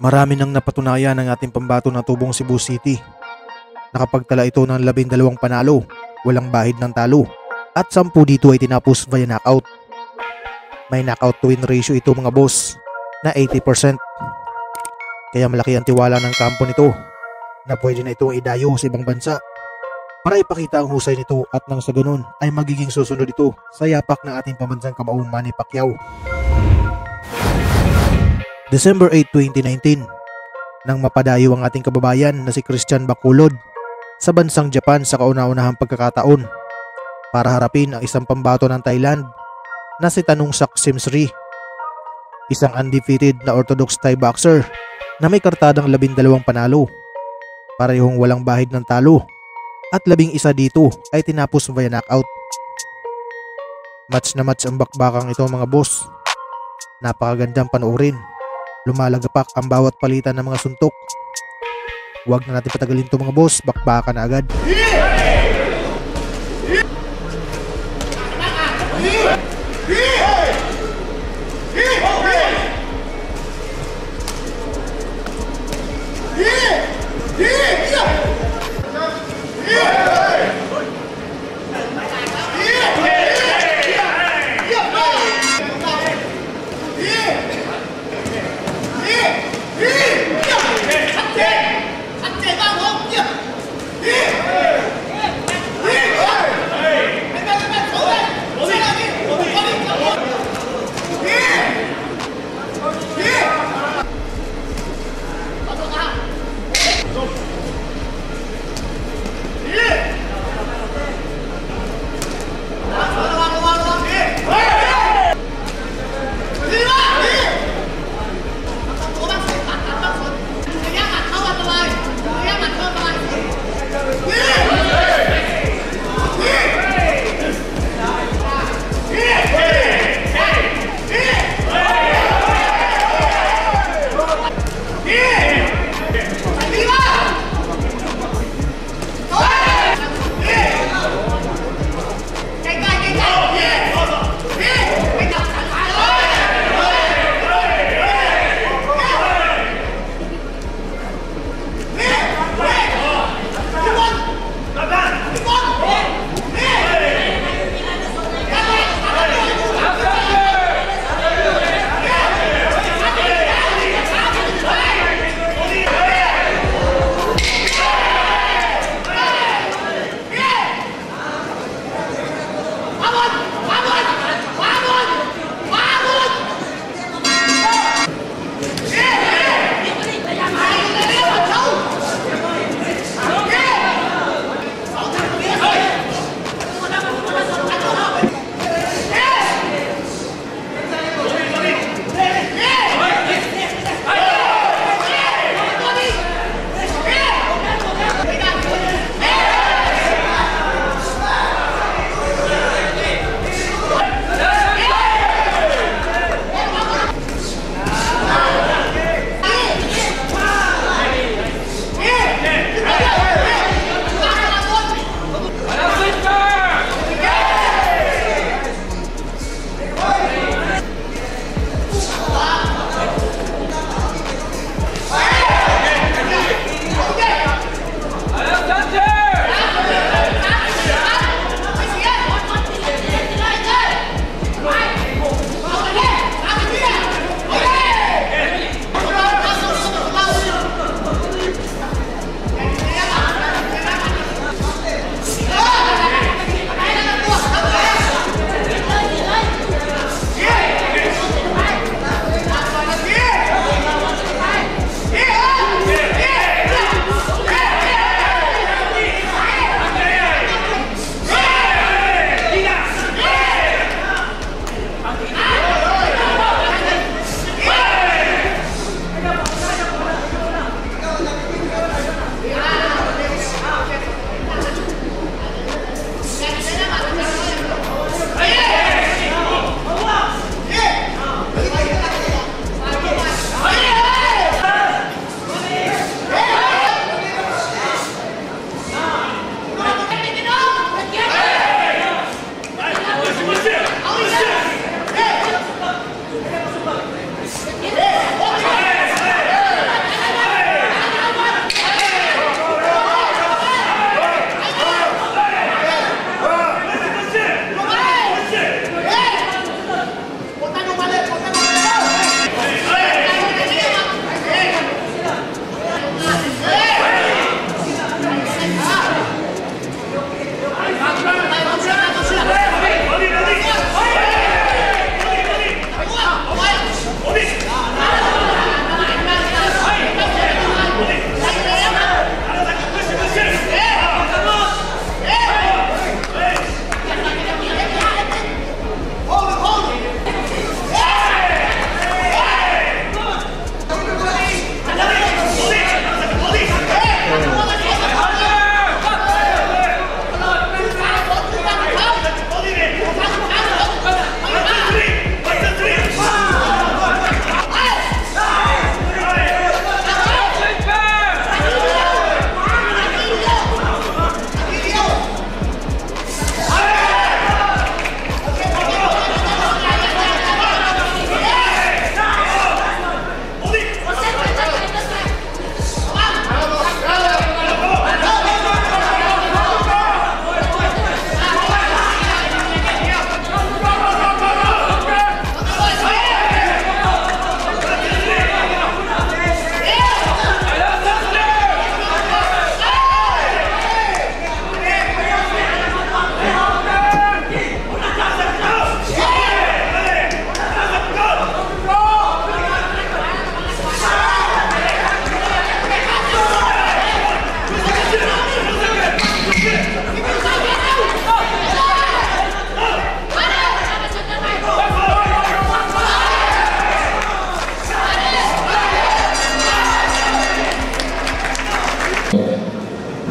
Marami nang napatunayan ng ating pambato na tubong Cebu City. Nakapagtala ito ng labindalawang panalo, walang bahid ng talo, at sampu dito ay tinapos via knockout. May knockout to win ratio ito mga boss na 80%. Kaya malaki ang tiwala ng kampo nito na pwede na itong idayo sa ibang bansa para ipakita ang husay nito at nang sa ganun ay magiging susunod ito sa yapak ng ating pambansang kamaong Manny Pacquiao. December 8, 2019 nang mapadayo ang ating kababayan na si Christian Bacolod sa bansang Japan sa kauna-unahang pagkakataon para harapin ang isang pambato ng Thailand na si Tanong Sak Simsri, isang undefeated na orthodox Thai boxer na may kartadang labindalawang panalo, parehong walang bahid ng talo at labing isa dito ay tinapos via knockout. Match na match ang bakbakang ito mga boss. Napakagandang panoorin. Lumalagapak ang bawat palitan ng mga suntok. Huwag na natin patagalin ito mga boss, bakbakan na agad.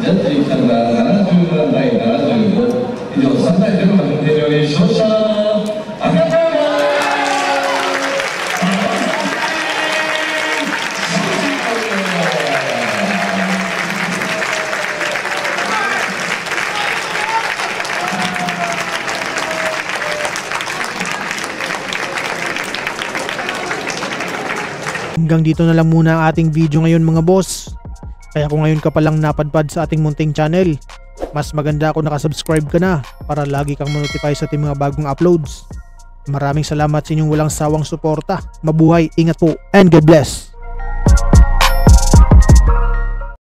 연주입니다. 70년 나이 나중이고 이제 상당히 대단한 대명의 dito na lang muna ang ating video ngayon mga boss. Kaya kung ngayon ka palang napadpad sa ating munting channel, mas maganda kung nakasubscribe ka na para lagi kang manotify sa ating mga bagong uploads. Maraming salamat sa inyong walang sawang suporta. Mabuhay, ingat po, and God bless!